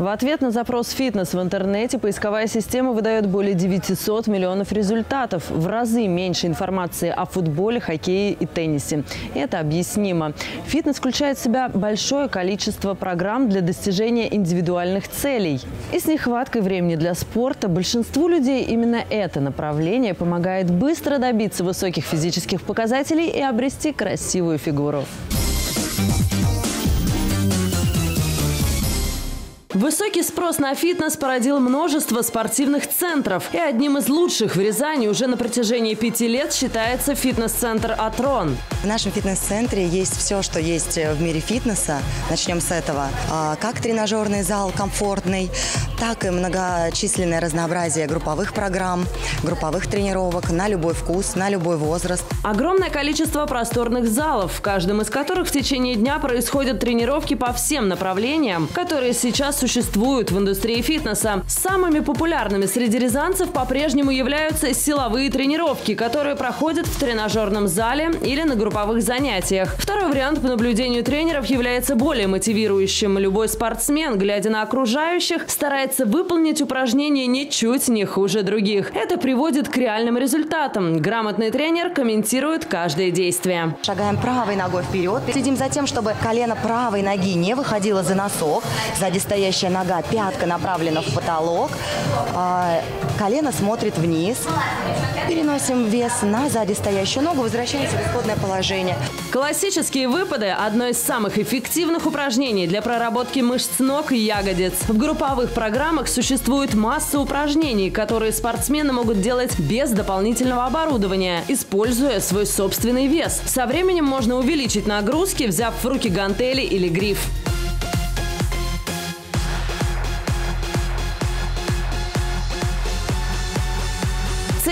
В ответ на запрос «фитнес» в интернете поисковая система выдает более 900 миллионов результатов. В разы меньше информации о футболе, хоккее и теннисе. Это объяснимо. Фитнес включает в себя большое количество программ для достижения индивидуальных целей. И с нехваткой времени для спорта большинству людей именно это направление помогает быстро добиться высоких физических показателей и обрести красивую фигуру. Высокий спрос на фитнес породил множество спортивных центров. И одним из лучших в Рязани уже на протяжении пяти лет считается фитнес-центр «Атрон». В нашем фитнес-центре есть все, что есть в мире фитнеса. Начнем с этого. А, как тренажерный зал комфортный, так и многочисленное разнообразие групповых программ, групповых тренировок на любой вкус, на любой возраст. Огромное количество просторных залов, в каждом из которых в течение дня происходят тренировки по всем направлениям, которые сейчас существуют в индустрии фитнеса. Самыми популярными среди рязанцев по-прежнему являются силовые тренировки, которые проходят в тренажерном зале или на групповых занятиях. Второй вариант по наблюдению тренеров является более мотивирующим. Любой спортсмен, глядя на окружающих, старается выполнить упражнения ничуть не хуже других. Это приводит к реальным результатам. Грамотный тренер комментирует каждое действие. Шагаем правой ногой вперед. Следим за тем, чтобы колено правой ноги не выходило за носок. Сзади стоящий Стоящая нога, пятка направлена в потолок. А, колено смотрит вниз. Переносим вес на сзади стоящую ногу, возвращаемся в исходное положение. Классические выпады – одно из самых эффективных упражнений для проработки мышц ног и ягодиц. В групповых программах существует масса упражнений, которые спортсмены могут делать без дополнительного оборудования, используя свой собственный вес. Со временем можно увеличить нагрузки, взяв в руки гантели или гриф.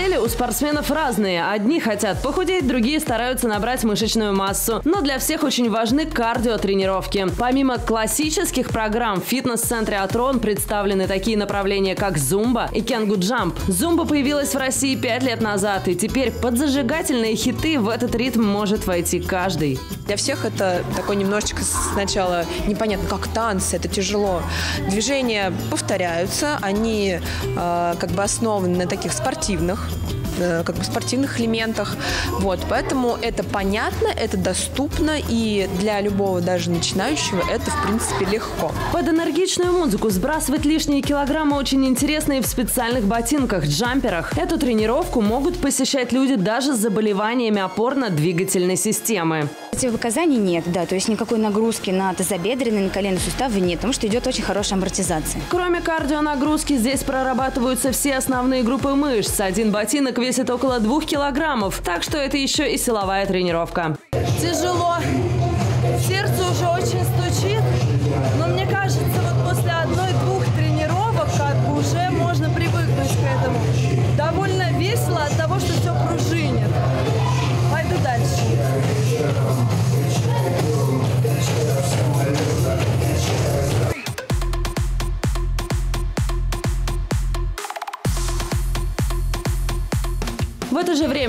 Цели у спортсменов разные. Одни хотят похудеть, другие стараются набрать мышечную массу. Но для всех очень важны кардиотренировки. Помимо классических программ в фитнес-центре «Атрон» представлены такие направления, как зумба и кенгу джамп. Зумба появилась в России пять лет назад, и теперь под зажигательные хиты в этот ритм может войти каждый. Для всех это такой немножечко сначала непонятно, как танцы, это тяжело. Движения повторяются, они э, как бы основаны на таких спортивных как бы спортивных элементах. Вот, поэтому это понятно, это доступно, и для любого даже начинающего это, в принципе, легко. Под энергичную музыку сбрасывать лишние килограммы очень интересно и в специальных ботинках, джамперах. Эту тренировку могут посещать люди даже с заболеваниями опорно-двигательной системы. Противопоказаний нет, да, то есть никакой нагрузки на тазобедренные, на коленные суставы нет, потому что идет очень хорошая амортизация. Кроме кардионагрузки, здесь прорабатываются все основные группы мышц. Один ботинок весит около двух килограммов, так что это еще и силовая тренировка. Тяжело. Сердце уже очень стучит, но мне кажется, вот после одной-двух тренировок как бы уже можно привыкнуть к этому. Довольно весело от того,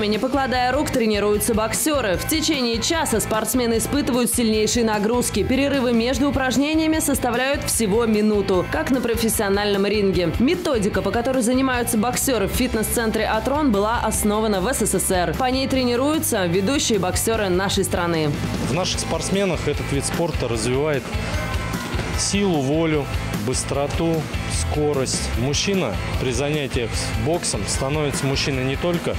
время, не покладая рук, тренируются боксеры. В течение часа спортсмены испытывают сильнейшие нагрузки. Перерывы между упражнениями составляют всего минуту, как на профессиональном ринге. Методика, по которой занимаются боксеры в фитнес-центре «Атрон», была основана в СССР. По ней тренируются ведущие боксеры нашей страны. В наших спортсменах этот вид спорта развивает силу, волю, быстроту, скорость. Мужчина при занятиях боксом становится мужчиной не только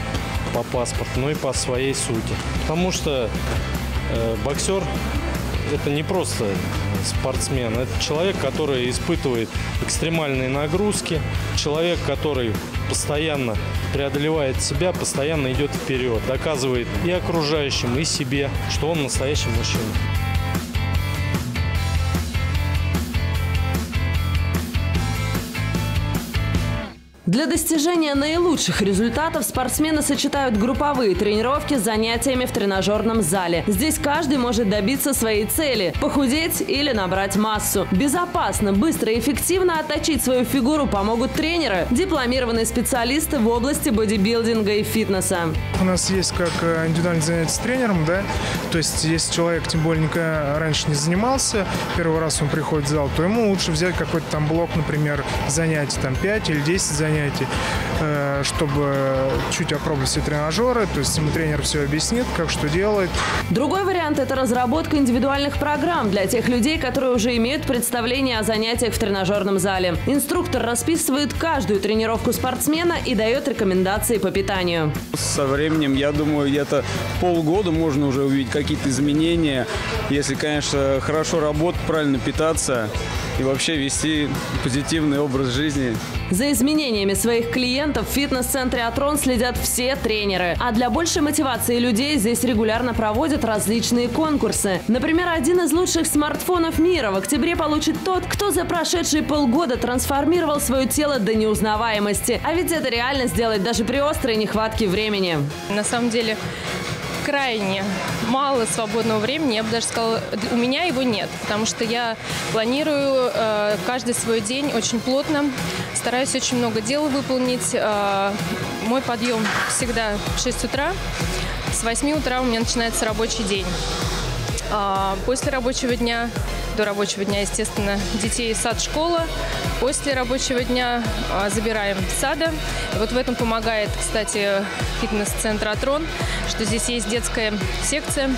по паспорту, но и по своей сути. Потому что э, боксер это не просто спортсмен, это человек, который испытывает экстремальные нагрузки, человек, который постоянно преодолевает себя, постоянно идет вперед, доказывает и окружающим, и себе, что он настоящий мужчина. Для достижения наилучших результатов спортсмены сочетают групповые тренировки с занятиями в тренажерном зале. Здесь каждый может добиться своей цели – похудеть или набрать массу. Безопасно, быстро и эффективно отточить свою фигуру помогут тренеры, дипломированные специалисты в области бодибилдинга и фитнеса. У нас есть как э, индивидуальное занятие с тренером, да, то есть если человек тем более никогда раньше не занимался, первый раз он приходит в зал, то ему лучше взять какой-то там блок, например, занятий, там 5 или 10 занятий, э, чтобы чуть опробовать все тренажеры, то есть ему тренер все объяснит, как что делать. Другой вариант – это разработка индивидуальных программ для тех людей, которые уже имеют представление о занятиях в тренажерном зале. Инструктор расписывает каждую тренировку спортсмена и дает рекомендации по питанию. Со временем, я думаю, где-то полгода можно уже увидеть какие-то изменения, если, конечно, хорошо работать, правильно питаться и вообще вести позитивный образ жизни. За изменениями своих клиентов в фитнес-центре «Атрон» следят все тренеры. А для большей мотивации людей здесь регулярно проводят различные конкурсы. Например, один из лучших смартфонов мира в октябре получит тот, кто за прошедшие полгода трансформировал свое тело до неузнаваемости. А ведь это реально сделать даже при острой нехватке времени. На самом деле крайне мало свободного времени, я бы даже сказала, у меня его нет, потому что я планирую э, каждый свой день очень плотно, стараюсь очень много дел выполнить. Э, мой подъем всегда в 6 утра, с 8 утра у меня начинается рабочий день. Э, после рабочего дня до рабочего дня, естественно, детей сад-школа. После рабочего дня а, забираем в сада. Вот в этом помогает, кстати, фитнес-центр «Атрон», что здесь есть детская секция,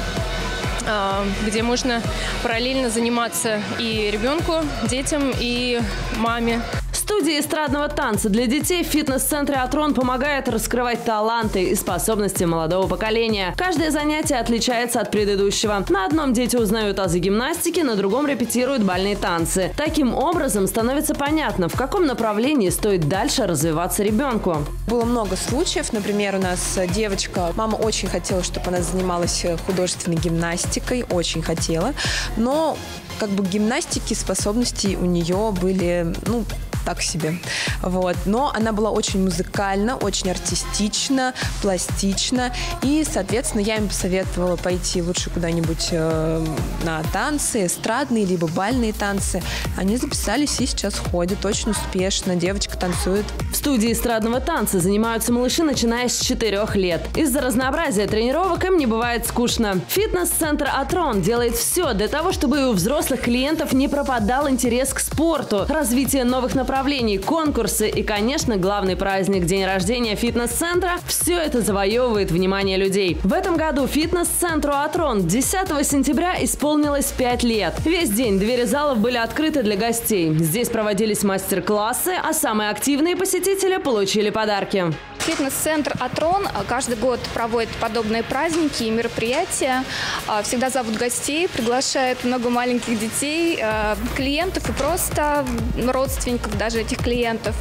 а, где можно параллельно заниматься и ребенку, детям, и маме. Студия эстрадного танца для детей в фитнес-центре «Атрон» помогает раскрывать таланты и способности молодого поколения. Каждое занятие отличается от предыдущего. На одном дети узнают азы гимнастики, на другом репетируют бальные танцы. Таким образом становится понятно, в каком направлении стоит дальше развиваться ребенку. Было много случаев. Например, у нас девочка, мама очень хотела, чтобы она занималась художественной гимнастикой, очень хотела. Но как бы гимнастики способности у нее были, ну, так себе. Вот. Но она была очень музыкальна, очень артистична, пластична. И, соответственно, я им посоветовала пойти лучше куда-нибудь э, на танцы, эстрадные, либо бальные танцы. Они записались и сейчас ходят очень успешно. Девочка танцует. В студии эстрадного танца занимаются малыши, начиная с 4 лет. Из-за разнообразия тренировок им не бывает скучно. Фитнес-центр «Атрон» делает все для того, чтобы и у взрослых клиентов не пропадал интерес к спорту, развитие новых направлений направлений, конкурсы и, конечно, главный праздник – день рождения фитнес-центра – все это завоевывает внимание людей. В этом году фитнес-центру «Атрон» 10 сентября исполнилось 5 лет. Весь день двери залов были открыты для гостей. Здесь проводились мастер-классы, а самые активные посетители получили подарки. Фитнес-центр «Атрон» каждый год проводит подобные праздники и мероприятия. А, всегда зовут гостей, приглашает много маленьких детей, а, клиентов и просто родственников даже этих клиентов.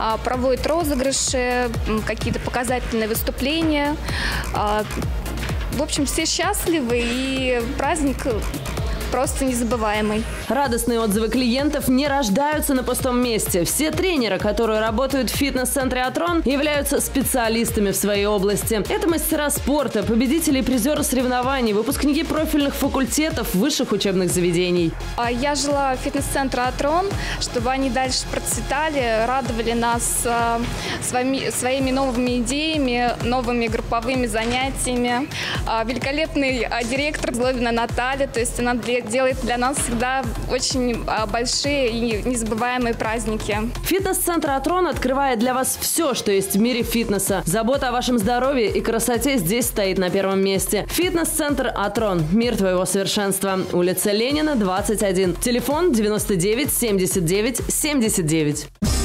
А, проводит розыгрыши, какие-то показательные выступления. В общем, все счастливы и праздник просто незабываемый. Радостные отзывы клиентов не рождаются на пустом месте. Все тренеры, которые работают в фитнес-центре «Атрон», являются специалистами в своей области. Это мастера спорта, победители и призеры соревнований, выпускники профильных факультетов высших учебных заведений. А я жила в фитнес-центре «Атрон», чтобы они дальше процветали, радовали нас а, своими, своими новыми идеями, новыми групповыми занятиями. А, великолепный директор Злобина Наталья, то есть она для делает для нас всегда очень а, большие и незабываемые праздники. Фитнес-центр «Атрон» открывает для вас все, что есть в мире фитнеса. Забота о вашем здоровье и красоте здесь стоит на первом месте. Фитнес-центр «Атрон». Мир твоего совершенства. Улица Ленина, 21. Телефон 99 79 79.